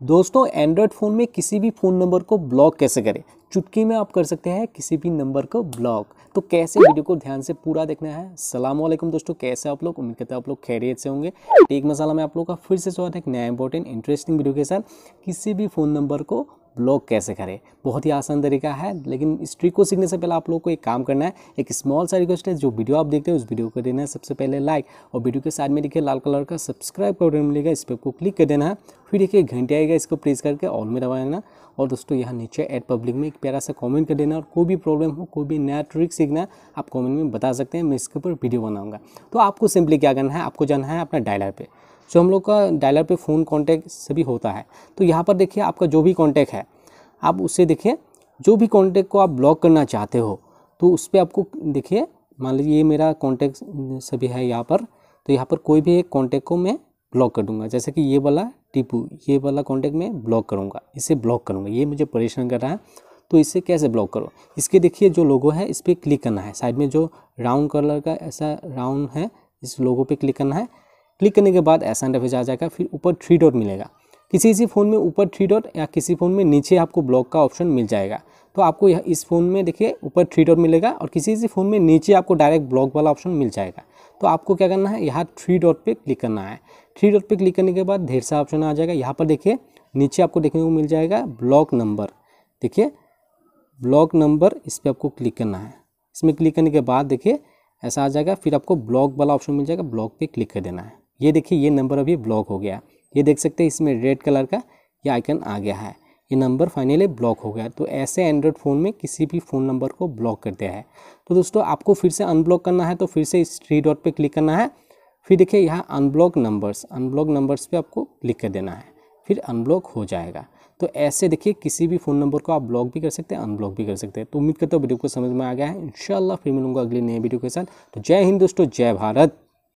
दोस्तों Android phone में किसी भी फ़ोन नंबर को ब्लॉक कैसे करें? चुटकी में आप कर सकते हैं किसी भी नंबर को ब्लॉक तो कैसे वीडियो को ध्यान से पूरा देखना है? सलाम वालेकुम दोस्तों, कैसे आप लोग? उम्मीद करते हैं आप लोग खैरियत से होंगे। टेक मसाला में आप लोग का फिर से स्वागत है एक नया इंपॉर्टेंट इंटरेस्टिंग वीडियो के साथ। किसी भी फ़ोन नंबर को ब्लॉक कैसे करें? बहुत ही आसान तरीका है, लेकिन इस ट्रिक को सीखने से पहले आप लोगों को एक काम करना है। एक स्मॉल सा रिक्वेस्ट है, जो वीडियो आप देखते हैं, उस वीडियो को देना है। सबसे पहले लाइक और वीडियो के साथ में देखिए लाल कलर का सब्सक्राइब का बटन मिलेगा, इस पर को क्लिक कर देना है। फिर देखिए, घंटे आएगा, इसको प्रेस करके ऑल में दबा देना। और दोस्तों, यहाँ नीचे एड पब्लिक में एक प्यारा सा कमेंट कर देना। और कोई भी प्रॉब्लम हो, कोई भी नया ट्रिक सीखना आप कमेंट में बता सकते हैं, मैं इसके ऊपर वीडियो बनाऊँगा। तो आपको सिंपली क्या करना है? आपको जाना है अपना डायलर पे। जो हम लोग का डायलर पे फ़ोन कॉन्टैक्ट सभी होता है। तो यहाँ पर देखिए, आपका जो भी कॉन्टैक्ट है, आप उससे देखिए, जो भी कॉन्टैक्ट को आप ब्लॉक करना चाहते हो तो उस पर आपको देखिए, मान लीजिए ये मेरा कॉन्टैक्ट सभी है यहाँ पर तो यहाँ पर कोई भी एक कॉन्टैक्ट को मैं ब्लॉक कर दूँगा। जैसे कि ये वाला टिपू, ये वाला कॉन्टैक्ट मैं ब्लॉक करूँगा, इसे ब्लॉक करूँगा। ये मुझे परेशान कर रहा है तो इसे कैसे ब्लॉक करो? इसके देखिए, जो लोगो है, इस पर क्लिक करना है। साइड में जो राउंड कलर का ऐसा राउंड है, इस लोगो पे क्लिक करना है। क्लिक करने के बाद ऐसा इंटरफेस आ जाएगा, फिर ऊपर थ्री डॉट मिलेगा। किसी किसी फ़ोन में ऊपर थ्री डॉट या किसी फ़ोन में नीचे आपको ब्लॉक का ऑप्शन मिल जाएगा। तो आपको यह इस फ़ोन में देखिए, ऊपर थ्री डॉट मिलेगा और किसी किसी फ़ोन में नीचे आपको डायरेक्ट ब्लॉक वाला ऑप्शन मिल जाएगा। तो आपको क्या करना है, यहाँ थ्री डॉट पे क्लिक करना है। थ्री डॉट पे क्लिक करने के बाद ढेर सा ऑप्शन आ जाएगा। यहाँ पर देखिए, नीचे आपको देखने को मिल जाएगा ब्लॉक नंबर देखिए ब्लॉक नंबर इस पर आपको क्लिक करना है। इसमें क्लिक करने के बाद देखिए, ऐसा आ जाएगा, फिर आपको ब्लॉक वाला ऑप्शन मिल जाएगा ब्लॉक पे क्लिक कर देना है। ये देखिए, ये नंबर अभी ब्लॉक हो गया। ये देख सकते हैं, इसमें रेड कलर का ये आइकन आ गया है। ये नंबर फाइनली ब्लॉक हो गया। तो ऐसे एंड्रॉयड फ़ोन में किसी भी फ़ोन नंबर को ब्लॉक करते हैं। तो दोस्तों, आपको फिर से अनब्लॉक करना है तो फिर से इस थ्री डॉट पर क्लिक करना है। फिर देखिए, यहाँ अनब्लॉक नंबर्स अनब्लॉक नंबर्स पे आपको क्लिक कर देना है। फिर अनब्लॉक हो जाएगा। तो ऐसे देखिए, किसी भी फ़ोन नंबर को आप ब्लॉक भी कर सकते हैं अनब्लॉक भी कर सकते हैं। तो उम्मीद करता हूँ वीडियो को समझ में आ गया है। इंशाल्लाह फिर मिलूँगा अगले नए वीडियो के साथ। तो जय हिंद दोस्तों, जय भारत।